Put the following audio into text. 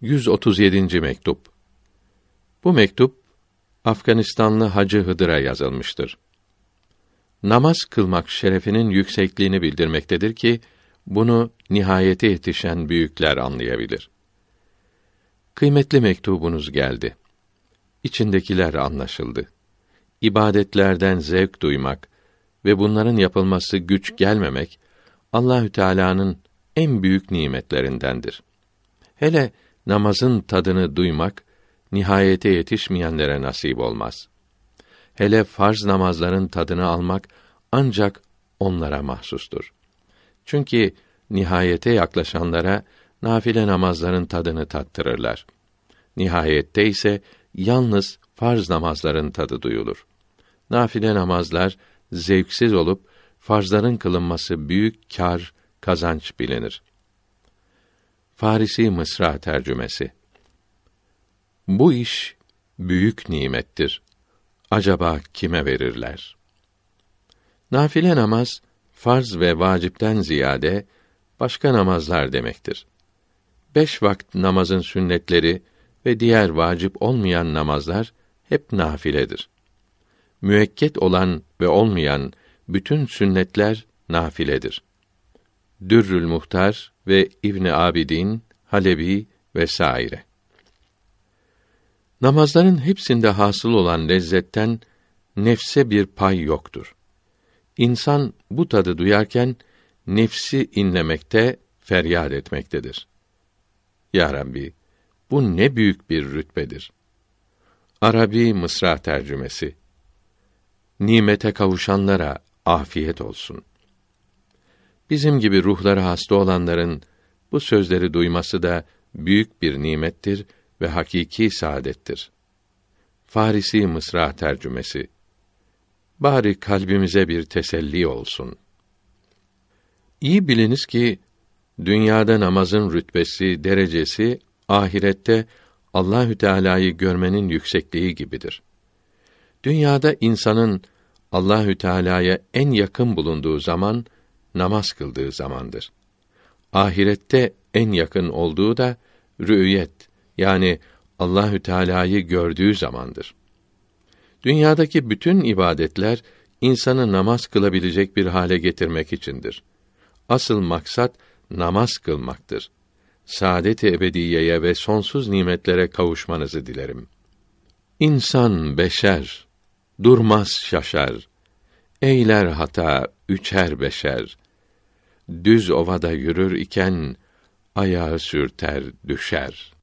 137. mektup. Bu mektup Afganistanlı Hacı Hıdır'a yazılmıştır. Namaz kılmak şerefinin yüksekliğini bildirmektedir ki bunu nihayete yetişen büyükler anlayabilir. Kıymetli mektubunuz geldi. İçindekiler anlaşıldı. İbadetlerden zevk duymak ve bunların yapılması güç gelmemek Allahü Teala'nın en büyük nimetlerindendir. Hele namazın tadını duymak nihayete yetişmeyenlere nasip olmaz. Hele farz namazların tadını almak ancak onlara mahsustur. Çünkü nihayete yaklaşanlara nafile namazların tadını tattırırlar. Nihayette ise yalnız farz namazların tadı duyulur. Nafile namazlar zevksiz olup farzların kılınması büyük kar, kazanç bilinir. Farisi Mısra tercümesi. Bu iş büyük nimettir. Acaba kime verirler? Nafile namaz farz ve vacipten ziyade başka namazlar demektir. Beş vakit namazın sünnetleri ve diğer vacip olmayan namazlar hep nafiledir. Müekket olan ve olmayan bütün sünnetler nafiledir. Dürrül Muhtar ve İbn Abidin, Halebi vesaire. Namazların hepsinde hasıl olan lezzetten nefse bir pay yoktur. İnsan bu tadı duyarken nefsi inlemekte, feryat etmektedir. Ya Rabbi, bu ne büyük bir rütbedir. Arabi Mısra tercümesi. Nimete kavuşanlara afiyet olsun. Bizim gibi ruhları hasta olanların bu sözleri duyması da büyük bir nimettir ve hakiki saadettir. Farisi Mısra tercümesi. Bari kalbimize bir teselli olsun. İyi biliniz ki dünyada namazın rütbesi, derecesi ahirette Allahü Teala'yı görmenin yüksekliği gibidir. Dünyada insanın Allahü Teala'ya en yakın bulunduğu zaman namaz kıldığı zamandır. Ahirette en yakın olduğu da rü'yet yani Allahü Teala'yı gördüğü zamandır. Dünyadaki bütün ibadetler insanı namaz kılabilecek bir hale getirmek içindir. Asıl maksat namaz kılmaktır. Saadet-i ebediyeye ve sonsuz nimetlere kavuşmanızı dilerim. İnsan beşer, durmaz şaşar. Eyler hata, üçer beşer. Düz ovada yürür iken ayağı sürter, düşer.''